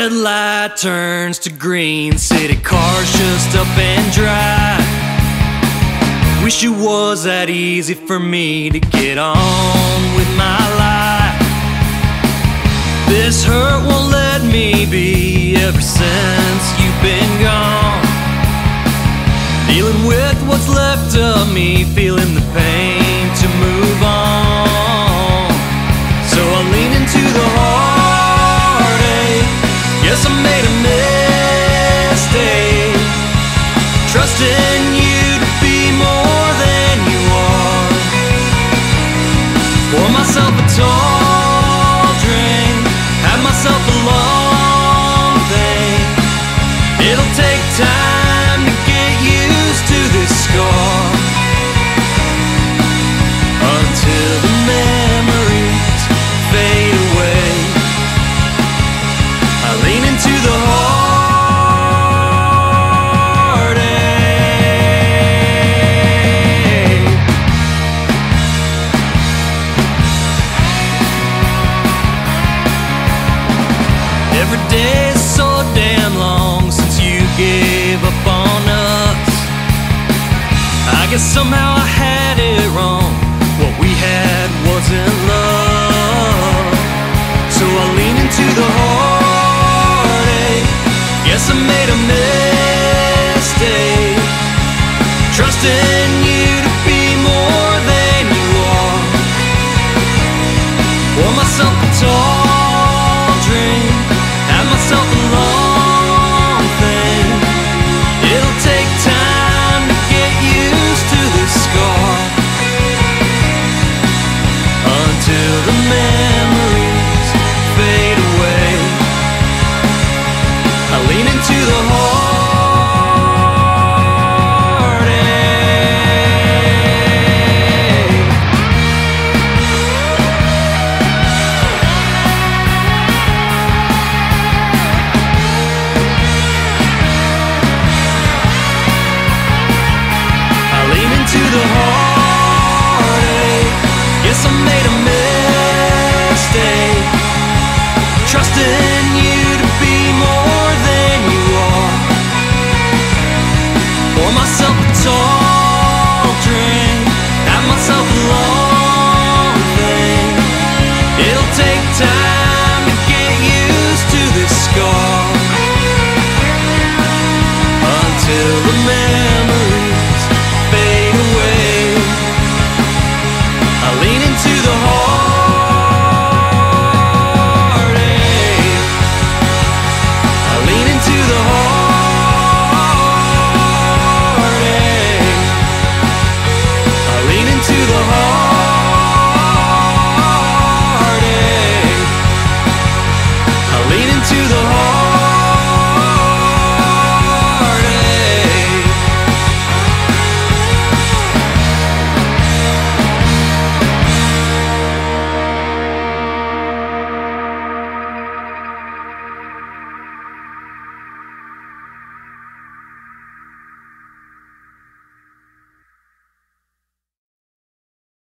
Red light turns to green, city cars just up and dry. Wish it was that easy for me to get on with my life. This hurt won't let me be ever since you've been gone. Dealing with what's left of me, feeling the Guess I made a mistake. Trusting you to be more than you are. Pour myself a tall Every day is so damn long since you gave up on us. I guess somehow I had it wrong. What we had wasn't love. So I lean into the heartache. Guess I made a mistake. Trusting you. I made a mistake. Trusting you to be more than you are. Pour myself a tall drink. Have myself a long It'll take time to get used to this scar. Until the man